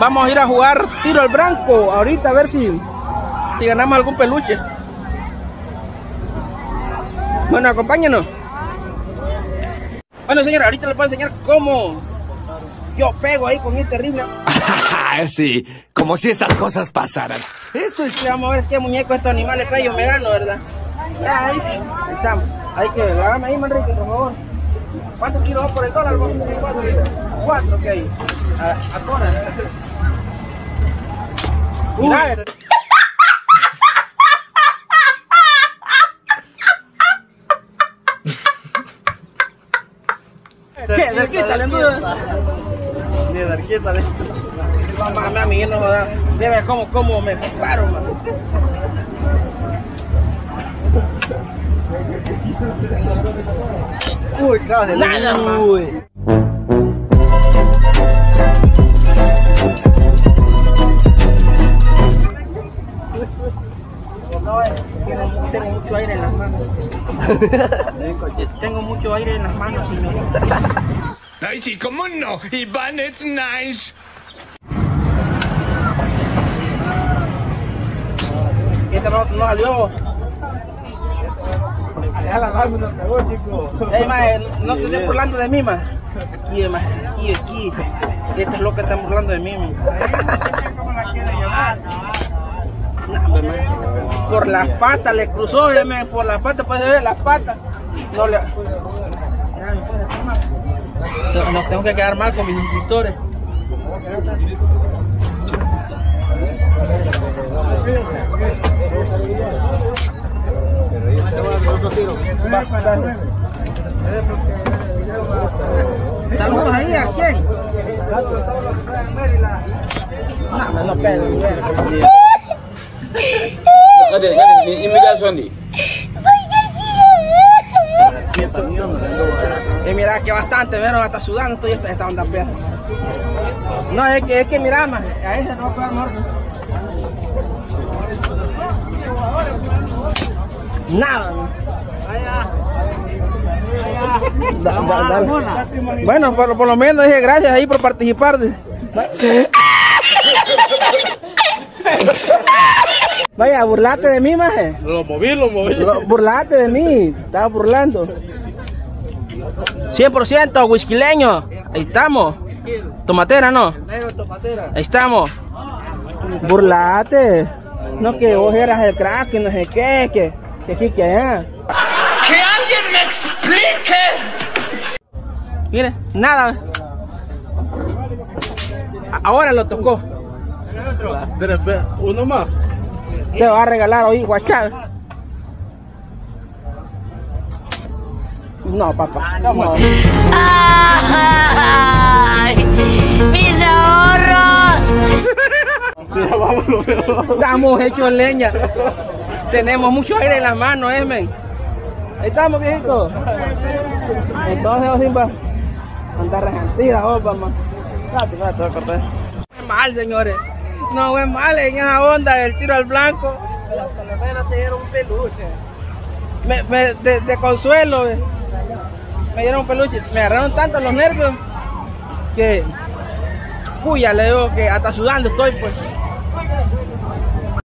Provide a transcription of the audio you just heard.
Vamos a ir a jugar tiro al blanco ahorita a ver si, si ganamos algún peluche. Bueno, acompáñenos. Bueno, señora, ahorita les voy a enseñar cómo yo pego ahí con este rifle. sí, como si estas cosas pasaran. Esto es que vamos a ver qué muñeco estos animales feos me gano, ¿verdad? Ya, ahí, ahí estamos. Hay que, hágame ahí, Manrique, por favor. ¿Cuántos kilos por el dólar? vos? Cuatro, Cuatro, ok. A, a Conan. Mira, ¿Qué? ¿Cerquita le anduvo? Ni de arqueta, le. Mamá, mami, no jodas. Debe cómo, cómo me paro, man. Uy, casi. Nada, man. Uy. No, no- tengo mucho aire en las manos. tengo mucho aire en las manos, señor. Ay, sí, cómo no. Iván, it's nice. Este no, no salió. Ya la mano nos pegó, chico. Ey, mae, no te estés burlando de mí, ma. Aquí, ma. Aquí, aquí. Esto es lo que están burlando de mí, ma. No, hombre, ma. Por las patas le cruzó, eh. Por las patas, puede ver las patas. No le. No, Nos tengo que quedar mal con mis instructores. Saludos ahí, ¿a quién? No, me lo pedo, Y mira que bastante, vieron, hasta sudando estoy esta, esta onda perra. No, es que, es que mira, más, a ese no va a pegar mejor. Nada, man. Da- da- dale. Bueno, por, por lo menos dije gracias ahí por participar. Vaya, burlate de mí, maje. Lo moví, lo moví. Lo- Burlate de mí, estaba burlando. 100% whiskyleño. Ahí estamos. Tomatera, ¿no? Ahí estamos. Burlate. No que vos eras el crack y no sé qué, que que aquí, que allá. ¡Que alguien me explique! Mire, nada. Ahora lo tocó. Uno más. Te va a regalar hoy, guachá. No, papá. No, ¡Ay! ¡Mis ahorros! Estamos hechos leña. Tenemos mucho aire en las manos, eh, men. Ahí estamos, viejito. Entonces, vos, Simba, anda regentida, vos, mamá. Espérate, espérate, voy a cortar. Es mal, señores. No, es mal en esa onda del tiro al blanco. Pero por lo menos se dieron un peluche. Me, me, de, de consuelo, eh, me dieron un peluche. Me agarraron tanto los nervios que, puya, le digo que hasta sudando estoy, pues.